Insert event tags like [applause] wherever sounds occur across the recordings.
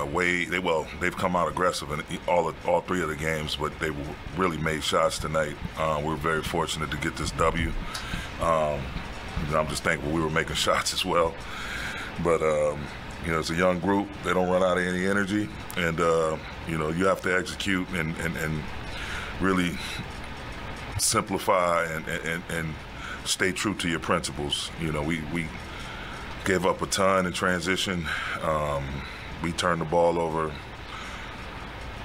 uh, way they well they've come out aggressive in all all three of the games, but they really made shots tonight. Uh, we're very fortunate to get this W. Um, I'm just thankful we were making [laughs] shots as well. But um, you know, it's a young group. They don't run out of any energy, and uh, you know, you have to execute and, and, and really simplify and, and, and stay true to your principles. You know, we, we gave up a ton in transition. Um, we turned the ball over.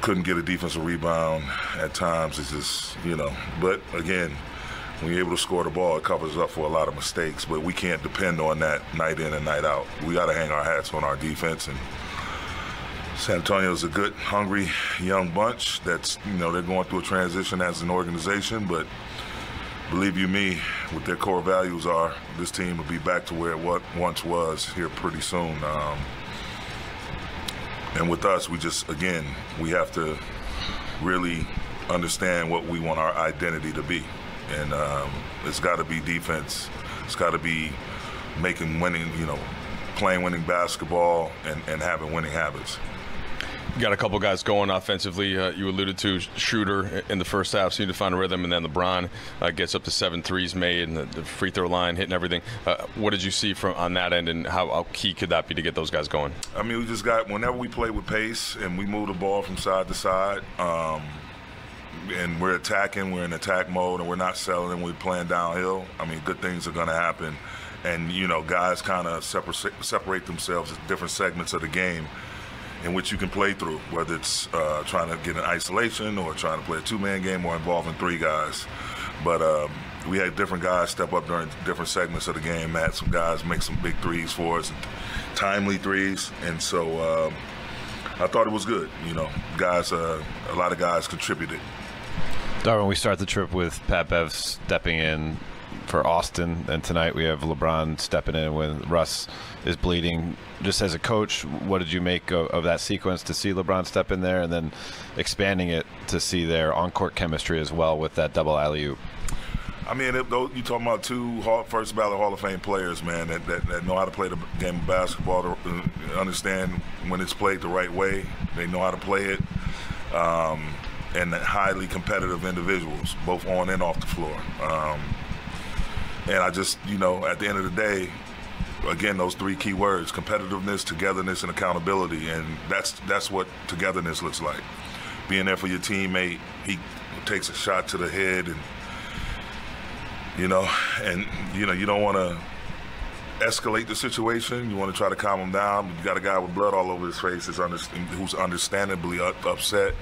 Couldn't get a defensive rebound at times. It's just, you know, but again, when you're able to score the ball, it covers up for a lot of mistakes. But we can't depend on that night in and night out. We got to hang our hats on our defense. And San Antonio is a good, hungry young bunch. That's you know they're going through a transition as an organization, but believe you me, what their core values are, this team will be back to where it once was here pretty soon. Um, and with us, we just again we have to really understand what we want our identity to be and um, it's got to be defense. It's got to be making winning, you know, playing winning basketball and, and having winning habits. Got a couple guys going offensively. Uh, you alluded to Schroeder in the first half, seemed to find a rhythm, and then LeBron uh, gets up to seven threes made and the, the free throw line hitting everything. Uh, what did you see from on that end, and how, how, key could that be to get those guys going? I mean, we just got whenever we play with pace and we move the ball from side to side. Um, and we're attacking, we're in attack mode, and we're not selling, we're playing downhill, I mean, good things are going to happen. And, you know, guys kind of separate, separate themselves at different segments of the game in which you can play through, whether it's uh, trying to get an isolation or trying to play a two man game or involving three guys. But um, we had different guys step up during different segments of the game. Had some guys make some big threes for us, timely threes. And so um, I thought it was good. You know, guys, uh, a lot of guys contributed. Darvin, we start the trip with Pat Bev stepping in for Austin, and tonight we have LeBron stepping in when Russ is bleeding. Just as a coach, what did you make of, of that sequence to see LeBron step in there, and then expanding it to see their on-court chemistry as well with that double alley oop? I mean, it, you talking about two first ballot Hall of Fame players, man, that, that, that, know how to play the game of basketball, to uh, understand when it's played the right way. They know how to play it. Um, and highly competitive individuals, both on and off the floor. Um, and I just, you know, at the end of the day, again, those three key words: competitiveness, togetherness, and accountability. And that's that's what togetherness looks like. Being there for your teammate. He takes a shot to the head, and you know, and you know, you don't want to escalate the situation. You want to try to calm him down. You got a guy with blood all over his face who's understandably upset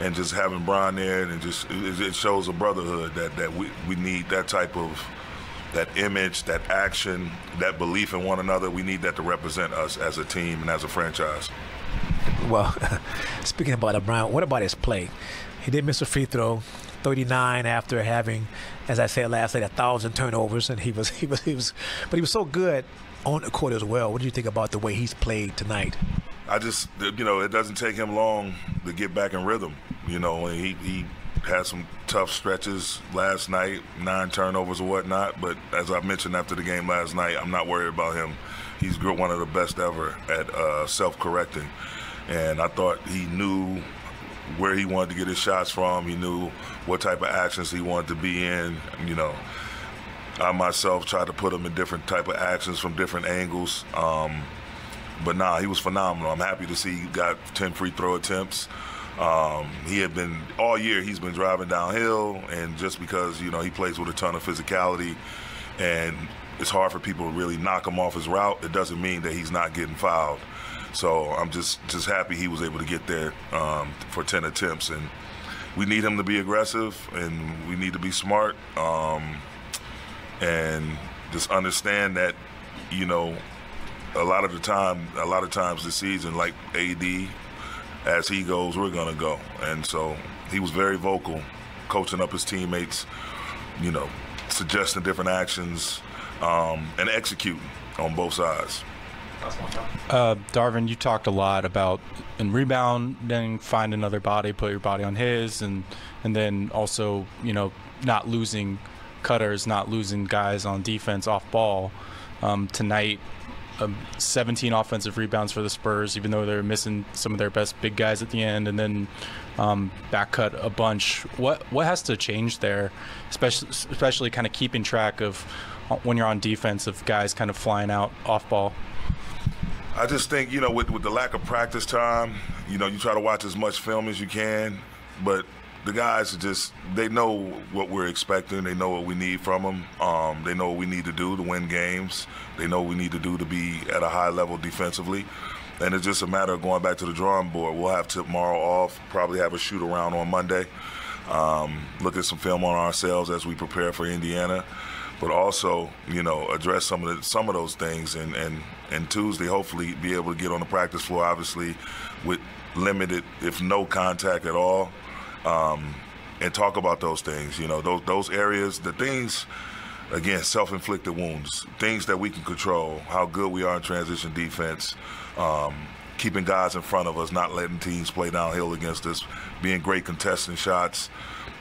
and just having Bron there, and just it, shows a brotherhood that that we, we need that type of that image, that action, that belief in one another. We need that to represent us as a team and as a franchise. Well, [laughs] speaking about LeBron, what about his play? He did miss a free throw, 39 after having, as I said last night, a thousand turnovers, and he was [laughs] he was he was, but he was so good on the court as well. What do you think about the way he's played tonight? I just, you know, it doesn't take him long to get back in rhythm. You know, he he had some tough stretches last night, nine turnovers or whatnot. But as I mentioned after the game last night, I'm not worried about him. He's one of the best ever at uh, self-correcting, and I thought he knew where he wanted to get his shots from. He knew what type of actions he wanted to be in. You know, I myself tried to put him in different type of actions from different angles. Um, but nah, he was phenomenal. I'm happy to see he got 10 free throw attempts. Um, he had been all year. He's been driving downhill, and just because you know he plays with a ton of physicality, and it's hard for people to really knock him off his route. It doesn't mean that he's not getting fouled. So I'm just just happy he was able to get there um, for 10 attempts, and we need him to be aggressive, and we need to be smart, um, and just understand that you know a lot of the time, a lot of times this season, like AD, as he goes, we're gonna go. And so he was very vocal, coaching up his teammates, you know, suggesting different actions, um, and executing on both sides. Uh, Darvin, you talked a lot about in rebounding, find another body, put your body on his, and and then also you know not losing cutters, not losing guys on defense off ball. Um, tonight, um, 17 offensive rebounds for the Spurs, even though they're missing some of their best big guys at the end, and then um, back cut a bunch. What what has to change there, especially especially kind of keeping track of uh, when you're on defense of guys kind of flying out off ball. I just think you know with with the lack of practice time, you know you try to watch as much film as you can, but the guys are just they know what we're expecting. They know what we need from them. Um, they know what we need to do to win games. They know what we need to do to be at a high level defensively. And it's just a matter of going back to the drawing board. We'll have tomorrow off. Probably have a shoot around on Monday. Um, look at some film on ourselves as we prepare for Indiana, but also you know address some of the, some of those things and and and Tuesday hopefully be able to get on the practice floor. Obviously, with limited, if no contact at all um, and talk about those things. You know, those those areas, the things. Again, self-inflicted wounds, things that we can control. How good we are in transition defense, um, keeping guys in front of us, not letting teams play downhill against us, being great contesting shots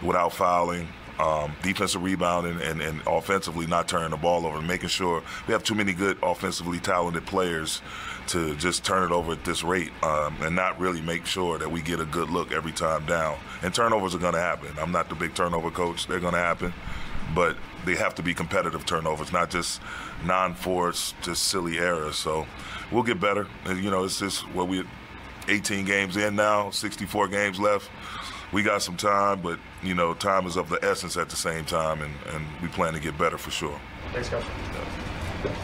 without fouling, um, defensive rebounding, and, and offensively not turning the ball over, and making sure we have too many good offensively talented players to just turn it over at this rate um, and not really make sure that we get a good look every time down. And turnovers are going to happen. I'm not the big turnover coach. They're going to happen. But they have to be competitive turnovers, not just non-forced, just silly errors. So we'll get better. And, you know, it's just what we 18 games in now, 64 games left. We got some time, but you know, time is of the essence at the same time, and, and we plan to get better for sure. Thanks, coach.